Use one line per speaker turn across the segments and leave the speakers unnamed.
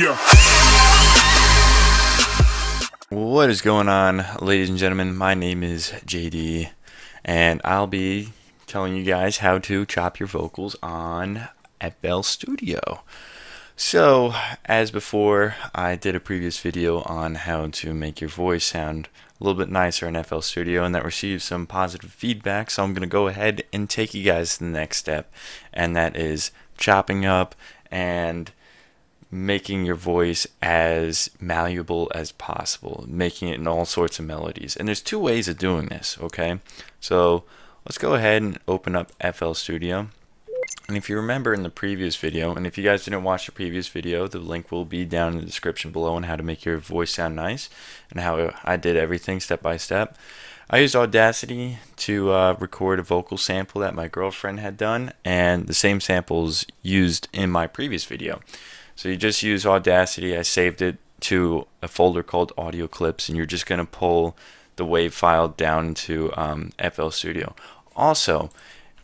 Yeah.
What is going on, ladies and gentlemen? My name is JD, and I'll be telling you guys how to chop your vocals on FL Studio. So, as before, I did a previous video on how to make your voice sound a little bit nicer in FL Studio, and that received some positive feedback. So, I'm going to go ahead and take you guys to the next step, and that is chopping up and making your voice as malleable as possible, making it in all sorts of melodies. And there's two ways of doing this, okay? So let's go ahead and open up FL Studio. And if you remember in the previous video, and if you guys didn't watch the previous video, the link will be down in the description below on how to make your voice sound nice and how I did everything step by step. I used Audacity to uh, record a vocal sample that my girlfriend had done, and the same samples used in my previous video. So you just use Audacity. I saved it to a folder called Audio Clips, and you're just going to pull the WAV file down into um, FL Studio. Also,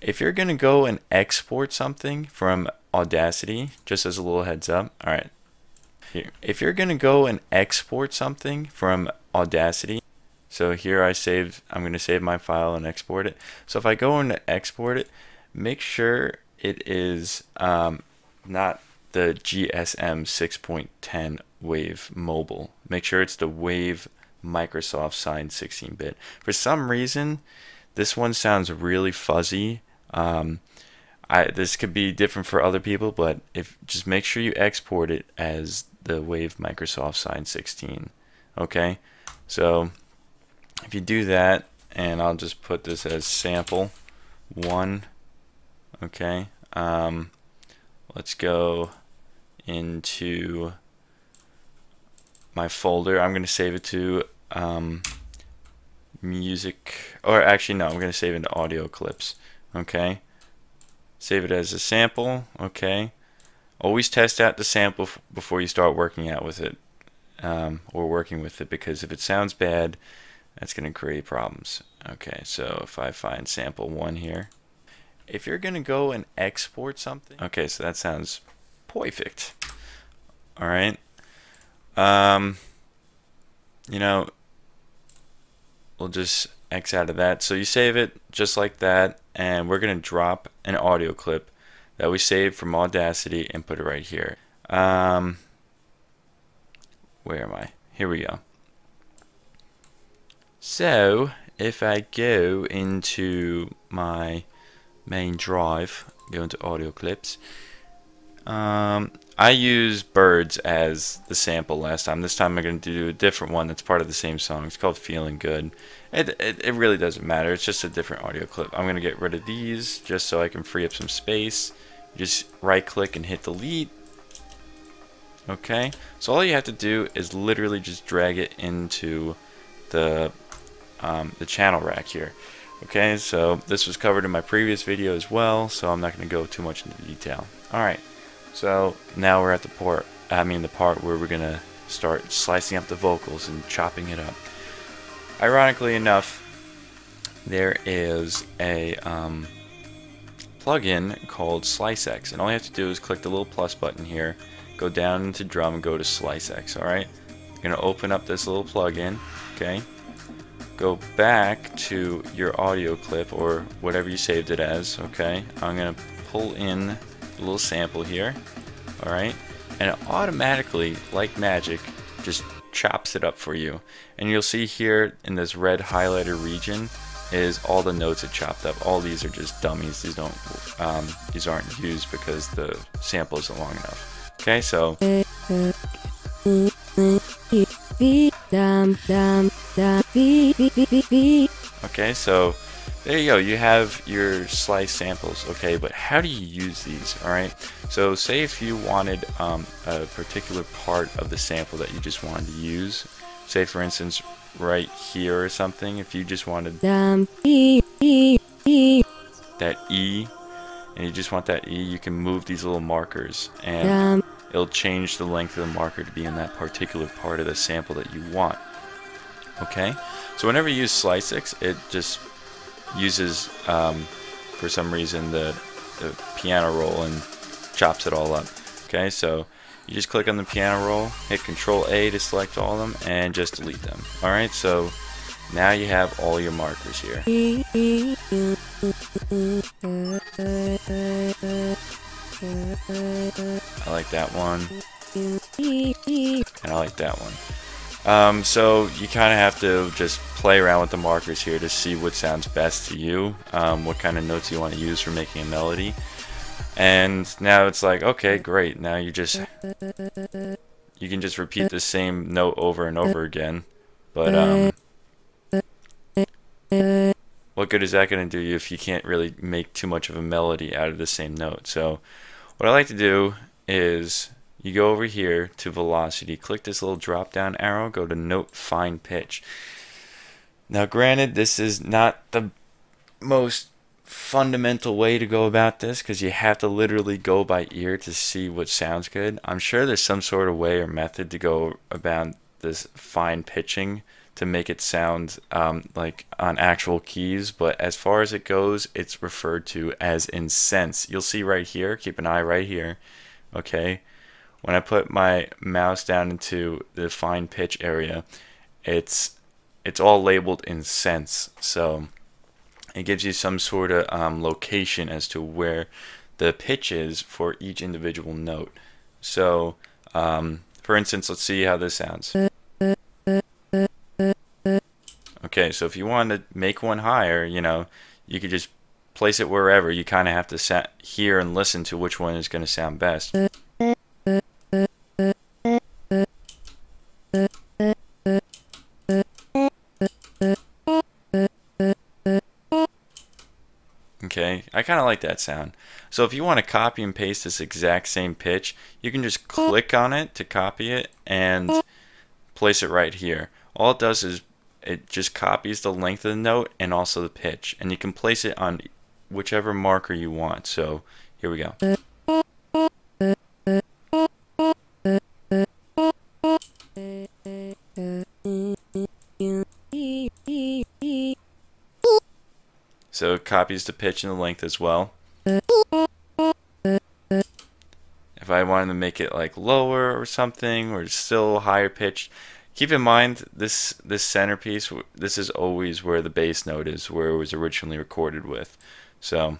if you're going to go and export something from Audacity, just as a little heads up, all right, here. If you're going to go and export something from Audacity, so here I saved, I'm going to save my file and export it. So if I go and export it, make sure it is um, not the GSM 6.10 Wave Mobile. Make sure it's the Wave Microsoft signed 16-bit. For some reason, this one sounds really fuzzy. Um, I, this could be different for other people, but if just make sure you export it as the Wave Microsoft signed 16. Okay, so if you do that, and I'll just put this as sample one. Okay, um, let's go into my folder. I'm going to save it to um, music, or actually no, I'm going to save it into audio clips. Okay, save it as a sample. Okay, always test out the sample before you start working out with it um, or working with it because if it sounds bad, that's going to create problems. Okay, so if I find sample one here, if you're going to go and export something, okay, so that sounds perfect. All right. Um, you know, we'll just X out of that. So you save it just like that, and we're going to drop an audio clip that we saved from Audacity and put it right here. Um, where am I? Here we go. So if I go into my main drive, go into audio clips, um, I used Birds as the sample last time. This time I'm going to do a different one that's part of the same song. It's called Feeling Good. It, it, it really doesn't matter. It's just a different audio clip. I'm going to get rid of these just so I can free up some space. Just right click and hit delete. Okay, so all you have to do is literally just drag it into the, um, the channel rack here. Okay, so this was covered in my previous video as well, so I'm not going to go too much into detail. Alright, so now we're at the part, I mean the part where we're gonna start slicing up the vocals and chopping it up. Ironically enough, there is a um, plugin called SliceX, and all you have to do is click the little plus button here, go down into drum and go to SliceX, alright? You're gonna open up this little plugin, okay? Go back to your audio clip or whatever you saved it as, okay? I'm gonna pull in little sample here, alright? And it automatically, like magic, just chops it up for you. And you'll see here in this red highlighter region is all the notes it chopped up. All these are just dummies. These don't, um, these aren't used because the sample isn't long enough. Okay, so. Okay, so there you go. You have your slice samples. Okay but how do you use these? Alright so say if you wanted um, a particular part of the sample that you just wanted to use. Say for instance right here or something if you just wanted that E and you just want that E you can move these little markers and it'll change the length of the marker to be in that particular part of the sample that you want. Okay? So whenever you use SliceX it just uses, um, for some reason, the, the piano roll and chops it all up. Okay, so you just click on the piano roll, hit Control A to select all of them, and just delete them. Alright, so now you have all your markers here. I like that one. And I like that one. Um, so you kind of have to just play around with the markers here to see what sounds best to you, um, what kind of notes you want to use for making a melody. And now it's like, okay, great. Now you just you can just repeat the same note over and over again. But um, what good is that going to do you if you can't really make too much of a melody out of the same note? So what I like to do is you go over here to velocity, click this little drop down arrow, go to note fine pitch. Now granted this is not the most fundamental way to go about this because you have to literally go by ear to see what sounds good. I'm sure there's some sort of way or method to go about this fine pitching to make it sound um, like on actual keys, but as far as it goes, it's referred to as in cents. You'll see right here, keep an eye right here, okay? When I put my mouse down into the fine pitch area, it's it's all labeled in cents. So it gives you some sort of um, location as to where the pitch is for each individual note. So, um, for instance, let's see how this sounds. Okay, so if you want to make one higher, you know, you could just place it wherever. You kind of have to hear and listen to which one is going to sound best. I kind of like that sound. So if you want to copy and paste this exact same pitch, you can just mm. click on it to copy it and mm. place it right here. All it does is it just copies the length of the note and also the pitch. And you can place it on whichever marker you want. So here we go. Mm. Copies the pitch and the length as well. If I wanted to make it like lower or something or still higher pitched, keep in mind this this centerpiece this is always where the bass note is where it was originally recorded with. So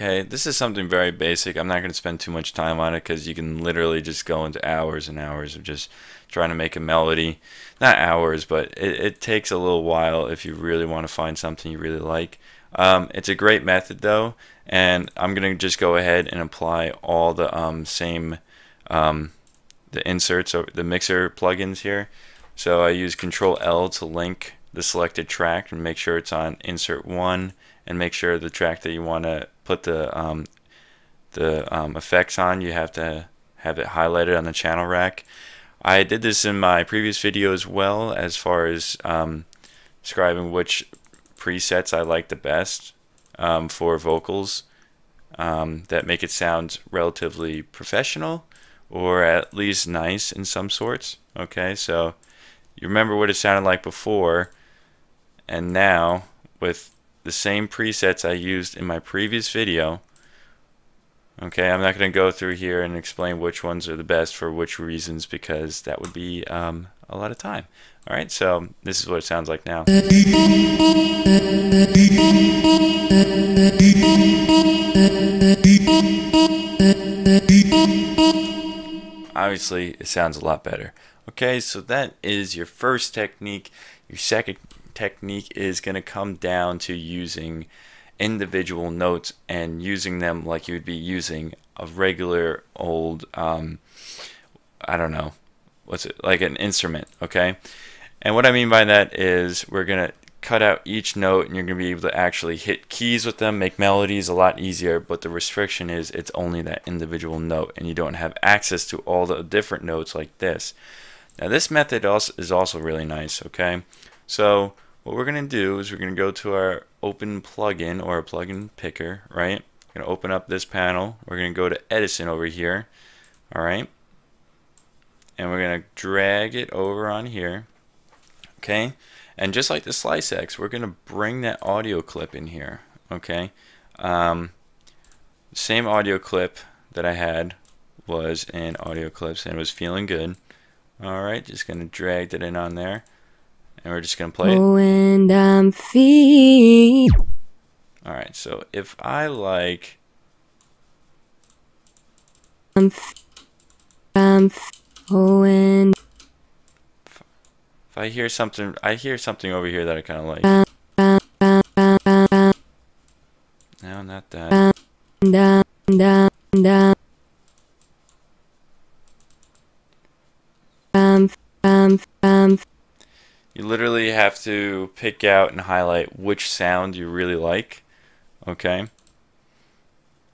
Okay, this is something very basic. I'm not going to spend too much time on it because you can literally just go into hours and hours of just trying to make a melody. Not hours, but it, it takes a little while if you really want to find something you really like. Um, it's a great method though, and I'm going to just go ahead and apply all the um, same um, the inserts, or the mixer plugins here. So I use Control L to link the selected track and make sure it's on insert 1 and make sure the track that you want to put the um, the um, effects on you have to have it highlighted on the channel rack. I did this in my previous video as well as far as um, describing which presets I like the best um, for vocals um, that make it sound relatively professional or at least nice in some sorts okay? So you remember what it sounded like before and now with the same presets I used in my previous video. Okay, I'm not going to go through here and explain which ones are the best for which reasons because that would be um, a lot of time. Alright, so this is what it sounds like now. Obviously, it sounds a lot better. Okay, so that is your first technique. Your second technique is going to come down to using individual notes and using them like you would be using a regular old um, I don't know what's it like an instrument okay? And what I mean by that is we're gonna cut out each note and you're gonna be able to actually hit keys with them make melodies a lot easier but the restriction is it's only that individual note and you don't have access to all the different notes like this. Now this method also is also really nice okay? So what we're going to do is we're going to go to our open plugin or a plugin picker, right? We're going to open up this panel. We're going to go to Edison over here, all right? and we're going to drag it over on here. Okay, and just like the Slice X, we're going to bring that audio clip in here. Okay, um, same audio clip that I had was in audio clips and it was feeling good. Alright, just going to drag that in on there. And we're just going to play it.
And I'm feeling.
Alright, so if I like.
I'm, I'm oh,
If I hear something, I hear something over here that I kind of like. No, not that.
Um, um, um,
You literally have to pick out and highlight which sound you really like. Okay?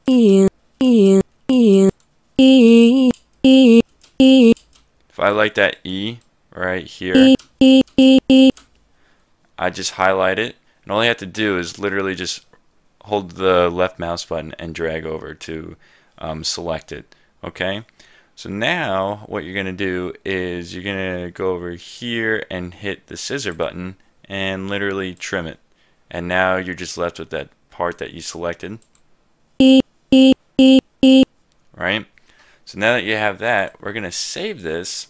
If I like that E right here, I just highlight it. And all you have to do is literally just hold the left mouse button and drag over to um, select it. Okay? So now what you're going to do is you're going to go over here and hit the scissor button and literally trim it. And now you're just left with that part that you selected. Right? So now that you have that, we're going to save this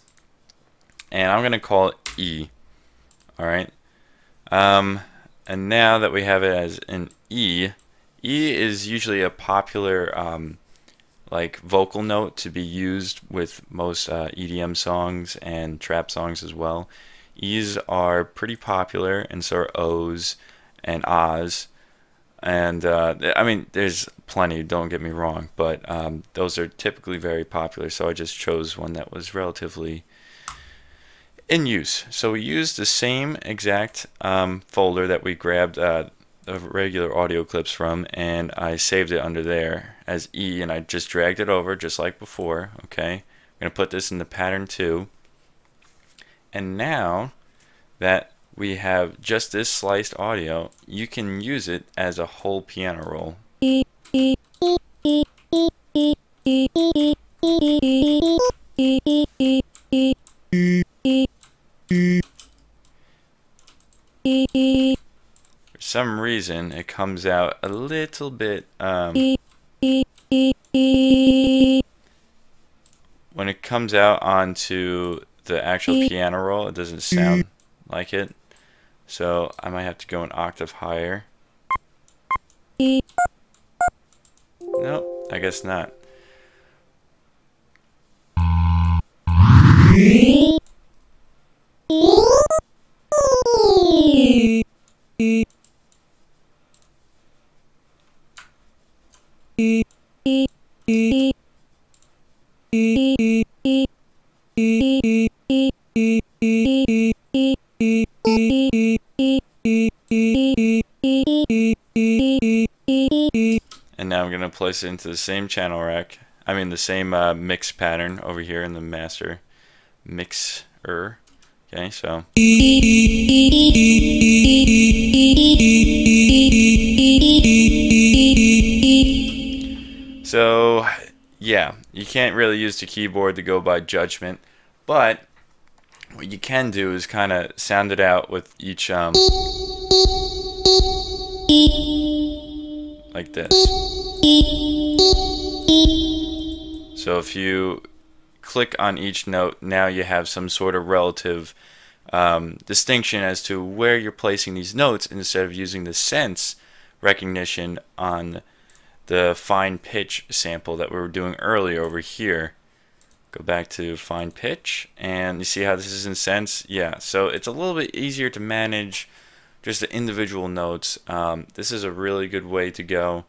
and I'm going to call it E. Alright? Um, and now that we have it as an E, E is usually a popular um, like vocal note to be used with most uh, EDM songs and trap songs as well. E's are pretty popular, and so are O's and A's. And uh, I mean, there's plenty, don't get me wrong, but um, those are typically very popular, so I just chose one that was relatively in use. So we used the same exact um, folder that we grabbed uh, the regular audio clips from, and I saved it under there as E, and I just dragged it over just like before. Okay, I'm gonna put this in the pattern two, and now that we have just this sliced audio, you can use it as a whole piano roll. Some reason, it comes out a little bit. Um, when it comes out onto the actual piano roll, it doesn't sound like it. So I might have to go an octave higher. Nope, I guess not. Going to place it into the same channel rack. I mean the same uh, mix pattern over here in the master mixer. Okay, so So, yeah, you can't really use the keyboard to go by judgment, but what you can do is kind of sound it out with each um like this. So if you click on each note, now you have some sort of relative um, distinction as to where you're placing these notes instead of using the cents recognition on the fine pitch sample that we were doing earlier over here. Go back to fine pitch and you see how this is in cents? Yeah, so it's a little bit easier to manage just the individual notes. Um, this is a really good way to go.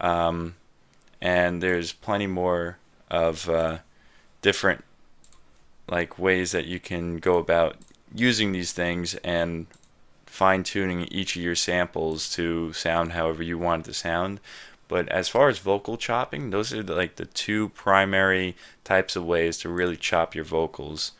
Um, and there's plenty more of uh, different like ways that you can go about using these things and fine tuning each of your samples to sound however you want it to sound. But as far as vocal chopping, those are like the two primary types of ways to really chop your vocals.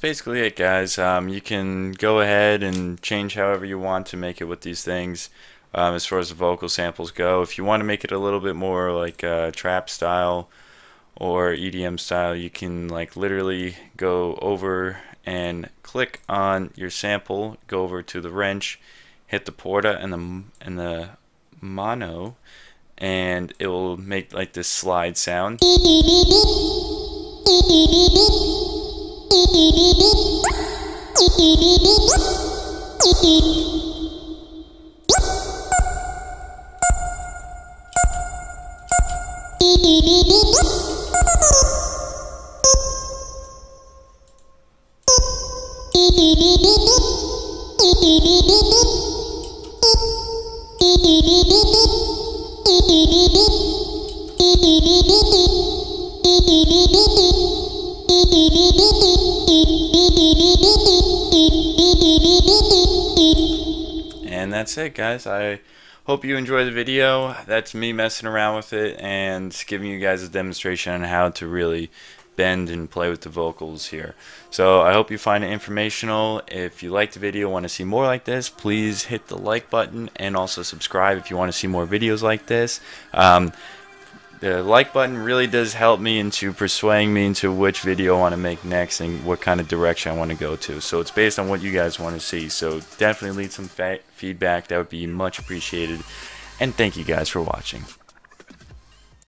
Basically it, guys. Um, you can go ahead and change however you want to make it with these things. Um, as far as the vocal samples go, if you want to make it a little bit more like uh, trap style or EDM style, you can like literally go over and click on your sample, go over to the wrench, hit the porta and the and the mono, and it will make like this slide sound. And that's it, guys. I hope you enjoy the video. That's me messing around with it and giving you guys a demonstration on how to really bend and play with the vocals here. So I hope you find it informational. If you liked the video want to see more like this, please hit the like button and also subscribe if you want to see more videos like this. Um, the like button really does help me into persuading me into which video I want to make next and what kind of direction I want to go to. So it's based on what you guys want to see. So definitely leave some feedback. That would be much appreciated. And thank you guys for watching.